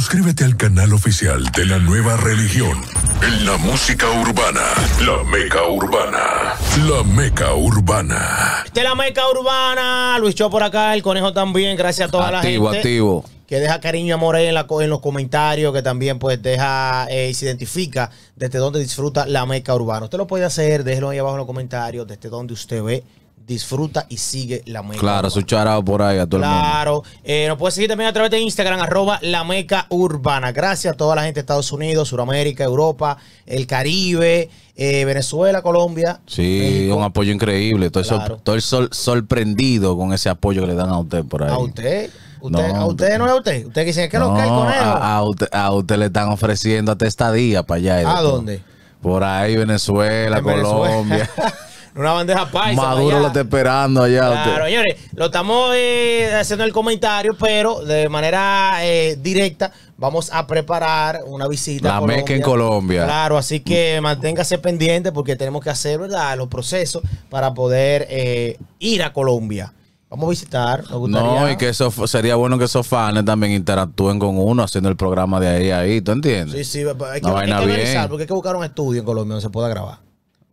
Suscríbete al canal oficial de la nueva religión. En la música urbana, la meca urbana, la meca urbana. De la meca urbana, Luis Cho por acá, el conejo también, gracias a toda Activo, la gente. activo. Que deja cariño y amor en, la co- en los comentarios, que también pues deja eh, y se identifica desde donde disfruta la meca urbana. Usted lo puede hacer, déjelo ahí abajo en los comentarios, desde donde usted ve, disfruta y sigue la meca Claro, su charao por ahí a todo el mundo. Claro, eh, nos puede seguir también a través de Instagram, arroba la meca urbana. Gracias a toda la gente de Estados Unidos, Sudamérica, Europa, el Caribe, eh, Venezuela, Colombia. Sí, México. un apoyo increíble. Estoy, sor- Claro. estoy sol- sorprendido con ese apoyo que le dan a usted por ahí. A usted. usted No, a usted no es a usted. Usted dice, ¿qué es lo que hay con él? a, a usted, a usted le están ofreciendo hasta estadía para allá. ¿A dónde? Por ahí, Venezuela, En Venezuela. Una bandeja paisa. Maduro lo está esperando allá. Claro, usted. señores, lo estamos eh, haciendo el comentario, pero de manera eh, directa vamos a preparar una visita. La a Meca en Colombia. Claro, así que manténgase pendiente porque tenemos que hacer, ¿verdad?, los procesos para poder eh, ir a Colombia. Vamos a visitar, nos gustaría. No, y que eso sería bueno que esos fans también interactúen con uno haciendo el programa de ahí a ahí, ¿tú entiendes? Sí, sí, hay que, Una hay que vaina analizar, bien. porque hay que buscar un estudio en Colombia donde se pueda grabar.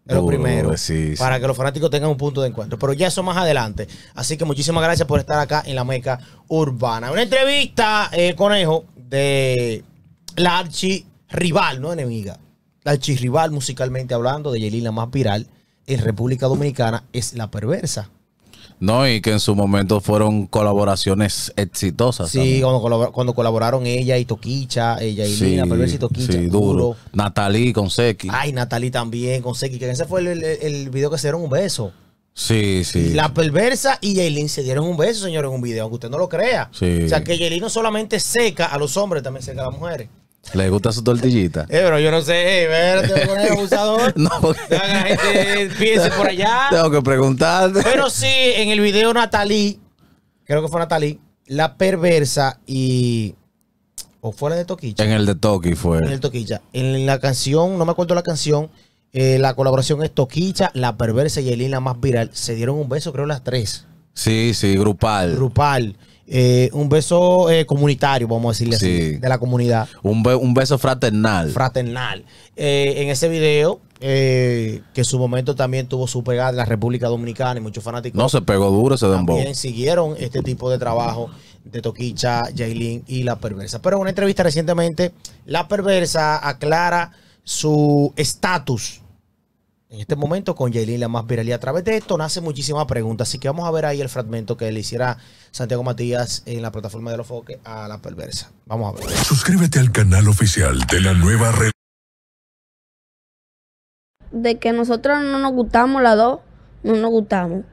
Es lo Duro, primero. sí, para sí. que los fanáticos tengan un punto de encuentro. Pero ya eso más adelante. Así que muchísimas gracias por estar acá en la Meca Urbana. Una entrevista, eh, conejo, de la archirrival, no enemiga. La archirrival musicalmente hablando de Yelina más viral en República Dominicana es La Perversa. No, y que en su momento fueron colaboraciones exitosas. Sí, cuando, cuando colaboraron ella y Toquicha, ella y Lina, Perversa y Toquicha. sí, duro. Natalie con Seki. Ay, Natalie también, con Seki, que ese fue el, el- el video que se dieron un beso. Sí, sí. La perversa y Yailin se dieron un beso, señores, en un video, aunque usted no lo crea. Sí. O sea, que Yailin no solamente seca a los hombres, también seca a las mujeres. ¿Le gusta su tortillita? Eh, pero yo no sé, eh, espérate, con el abusador. No, porque- que la gente piense por allá. Tengo que preguntarte. Pero sí, en el video Natalie, creo que fue Natalie, la perversa y... ¿O fue la de Toquicha? En el de Toki fue. En el Toquicha. En la canción, no me acuerdo la canción, eh, la colaboración es Toquicha, La Perversa y Yailin, la más viral. Se dieron un beso, creo, las tres. Sí, sí, grupal. Grupal. Eh, un beso eh, comunitario, vamos a decirle así, Sí. de la comunidad Un, be- un beso fraternal. fraternal. Eh, en ese video, que en su momento también tuvo su pegada en la República Dominicana y muchos fanáticos no se pegó duro ese dembow. también siguieron este tipo de trabajo de Toquicha, Yailin y La Perversa. Pero en una entrevista recientemente, La Perversa aclara su estatus en este momento con Yailin, la más viral. Y a través de esto nace muchísimas preguntas. Así que vamos a ver ahí el fragmento que le hiciera Santiago Matías en la plataforma de los foques a La Perversa. Vamos a ver. Suscríbete al canal oficial de la nueva religión. de que nosotros no nos gustamos las dos, no nos gustamos.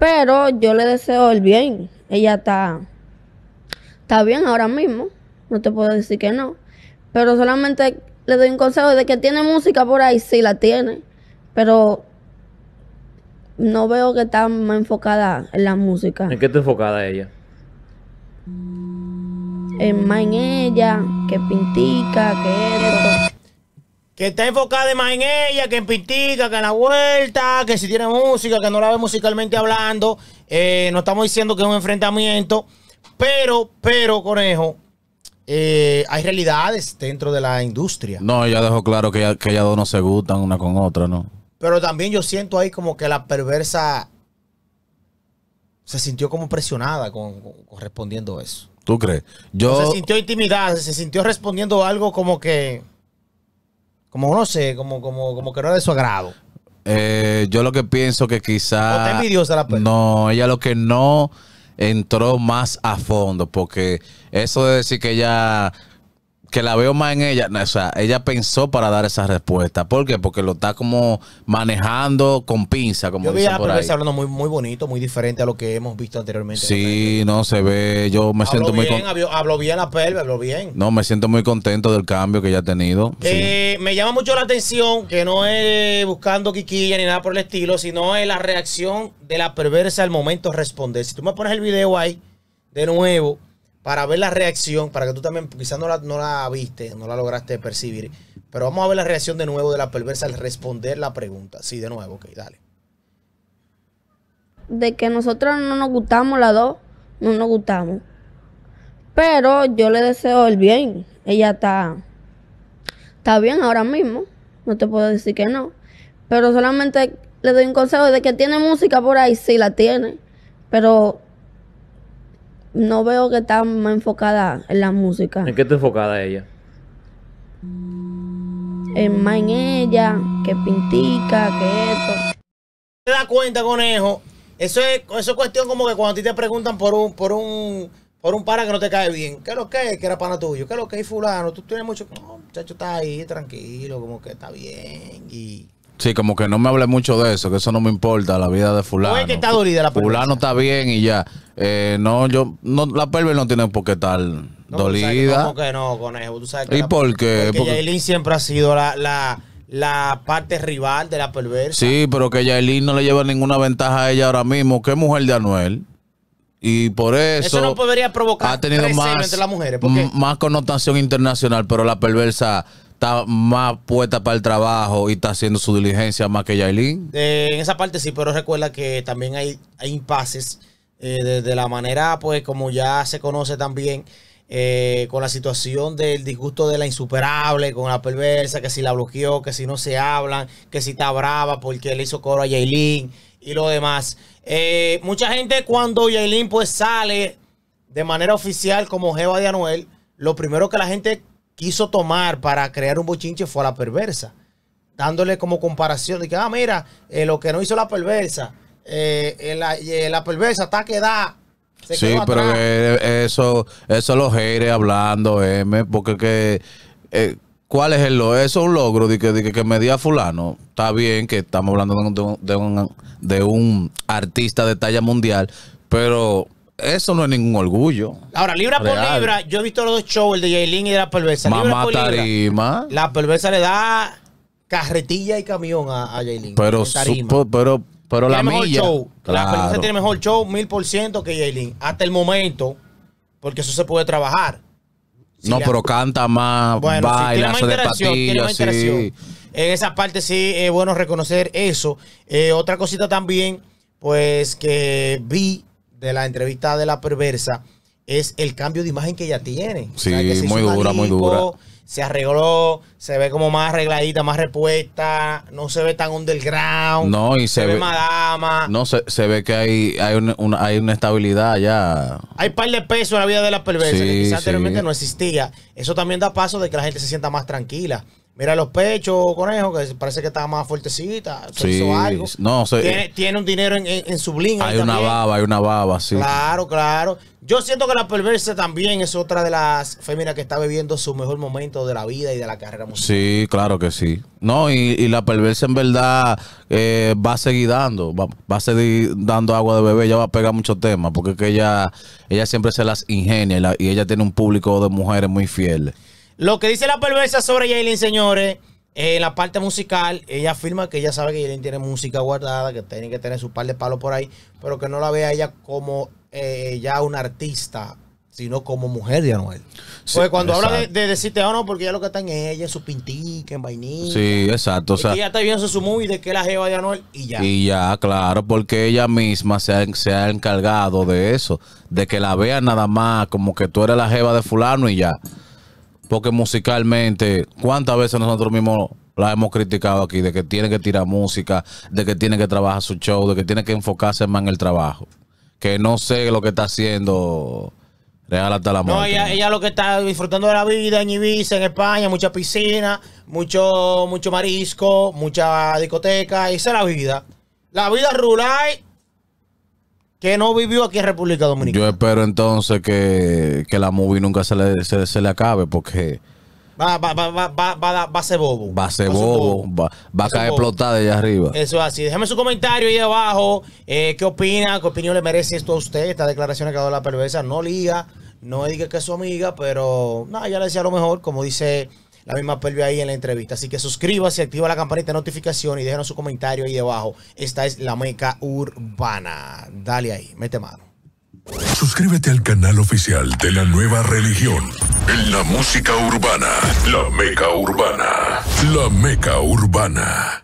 Pero yo le deseo el bien. Ella está, está bien ahora mismo. No te puedo decir que no. Pero solamente le doy un consejo de que tiene música por ahí, sí la tiene. Pero no veo que está más enfocada en la música. ¿En qué está enfocada ella? En más en ella, que pintica, que esto. Que está enfocada más en ella, que en Pintica, que en la vuelta, que si tiene música, que no la ve musicalmente hablando. Eh, no estamos diciendo que es un enfrentamiento. Pero, pero, conejo, eh, hay realidades dentro de la industria. No, ella dejó claro que, ella- que ellas dos no se gustan una con otra, ¿no? Pero también yo siento ahí como que la perversa se sintió como presionada con, respondiendo eso. ¿Tú crees? No Yo, se sintió intimidada, se sintió respondiendo algo como que, como no sé, como, como, como que no era de su agrado. eh, yo lo que pienso que ¿O quizá... envidiosa la? No, ella lo que no entró más a fondo, porque eso de decir que ella, que la veo más en ella, no, o sea, ella pensó para dar esa respuesta. ¿Por qué? Porque lo está como manejando con pinza, como Yo vi a por ahí. perversa hablando muy, muy bonito, muy diferente a lo que hemos visto anteriormente. Sí, no se ve, yo me siento muy bien, con- habló, habló bien la perversa, habló bien. no, me siento muy contento del cambio que ella ha tenido. sí. Eh, me llama mucho la atención que no es buscando quiquilla ni nada por el estilo, sino es la reacción de la perversa al momento de responder. Si tú me pones el video ahí de nuevo para ver la reacción, para que tú también, quizás no la, no la viste, no la lograste percibir, pero vamos a ver la reacción de nuevo de la perversa al responder la pregunta. Sí, de nuevo, ok, dale. de que nosotros no nos gustamos las dos, no nos gustamos. Pero yo le deseo el bien. Ella está, está bien ahora mismo. No te puedo decir que no. Pero solamente le doy un consejo de que tiene música por ahí, sí la tiene. Pero no veo que está más enfocada en la música. ¿En qué está enfocada ella? En más en ella, que pintica, que esto. te das cuenta, conejo. Eso es, eso es cuestión como que cuando a ti te preguntan por un, por un, por un para que no te cae bien. ¿Qué es lo que es? Que era pana tuyo. ¿Qué es lo que es fulano? Tú tienes mucho. No, muchacho, está ahí, tranquilo, como que está bien. Y. Sí, como que no me hable mucho de eso, que eso no me importa, la vida de fulano. No es que está dolida la perversa. Fulano está bien y ya. Eh, no, yo, no, la perver no tiene por qué estar No, dolida. ¿Cómo que no, conejo? ¿Tú sabes que ¿Y la- por qué? Porque Porque- Yailin siempre ha sido la, la, la parte rival de la perversa. Sí, pero que Yailin no le lleva ninguna ventaja a ella ahora mismo. es mujer de Anuel? Y por eso, Eso no podría provocar ha tenido más, entre las mujeres. Más connotación internacional, pero la perversa está más puesta para el trabajo y está haciendo su diligencia más que Yailin. Eh, en esa parte sí, pero recuerda que también hay, hay impases eh, de, la manera, pues, como ya se conoce también, eh, con la situación del disgusto de la insuperable, con la perversa, que si la bloqueó, que si no se hablan, que si está brava porque le hizo coro a Yailin y lo demás. Eh, mucha gente cuando Yailin pues sale de manera oficial como Jeva de Anuel, lo primero que la gente quiso tomar para crear un bochinche fue a la perversa dándole como comparación de que, ah, mira, eh, lo que no hizo la perversa, eh, eh, la, la perversa está quedada. se Sí, pero que eso, eso los haters hablando, M, porque que, ¿cuál es el logro? Eso es un logro de que, de que, que me diga fulano. Está bien que estamos hablando de un- de un, de un artista de talla mundial, pero eso no es ningún orgullo. Ahora, libra por libra, yo he visto los dos shows, el de Yailin y de la perversa. libra Mamá por libra, tarima. la perversa le da carretilla y camión a, a. Pero, pero, pero la Tiene mejor milla. show. La perversa tiene mejor show, mil por ciento que Yailin. Hasta el momento, porque eso se puede trabajar. Si no, la- pero canta más, Bueno, sí, tiene baila, más hace de tiene más patillas, sí. En esa parte sí es bueno reconocer eso. Eh, otra cosita también, pues que vi de la entrevista de la perversa, es el cambio de imagen que ella tiene. Sí, que se muy dura, muy dura. Se arregló, se ve como más arregladita, más repuesta, no se ve tan underground. No, y se ve ve- más dama. No, se, se ve que hay, hay, una, una- hay una estabilidad ya. Hay par de peso en la vida de la perversa Sí, que quizás sí. anteriormente no existía. Eso también da paso de que la gente se sienta más tranquila. Mira los pechos, conejo, que parece que está más fuertecita. Se Sí, hizo algo. no, se- tiene, tiene un dinero en, en, en su bling. Hay una también. baba, hay una baba, sí. Claro, claro. Yo siento que la perversa también es otra de las féminas que está viviendo su mejor momento de la vida y de la carrera musical. Sí, claro que sí. No, y, y la perversa en verdad eh, va a seguir dando, va, va a seguir dando agua de bebé, ella va a pegar muchos temas, porque es que ella, ella siempre se las ingenia y, la- y ella tiene un público de mujeres muy fieles. Lo que dice la perversa sobre Yailin, señores, eh, en la parte musical, ella afirma que ella sabe que Yailin tiene música guardada, que tiene que tener su par de palos por ahí, pero que no la ve a ella como eh, ya una artista, sino como mujer de Anuel. Sí, Porque cuando habla de, decirte, ah, no, porque ya lo que está en ella, en su pintica, en vainilla. Sí, exacto. O es sea, que ella está viendo su movie de que es la jeva de Anuel y ya. Y ya, claro, porque ella misma se ha, se ha encargado de eso, de que la vean nada más como que tú eres la jeva de fulano y ya. Porque musicalmente, ¿cuántas veces nosotros mismos la hemos criticado aquí? De que tiene que tirar música, de que tiene que trabajar su show, de que tiene que enfocarse más en el trabajo. Que no sé lo que está haciendo Real hasta la No, muerte. ella, ella lo que está disfrutando de la vida en Ibiza, en España, mucha piscina, mucho, mucho marisco, mucha discoteca, esa es la vida. La vida rural que no vivió aquí en República Yo Dominicana. espero entonces que, que la movie nunca se le, se, se le acabe porque Va, va, va, va, va, va, va a ser bobo. va a ser bobo, va, va a caer explotada de allá arriba. Eso es así. Déjame su comentario ahí abajo. Eh, ¿Qué opina? ¿Qué opinión le merece esto a usted? Esta declaración que ha dado la perversa. No liga, no diga que es su amiga, pero nada, ya le decía lo mejor, como dice la misma Pelvi ahí en la entrevista. Así que suscríbase, activa la campanita de notificación y déjenos su comentario ahí abajo. Esta es la meca urbana. Dale ahí, mete mano. Suscríbete al canal oficial de la nueva religión. En la música urbana, la meca urbana. La meca urbana.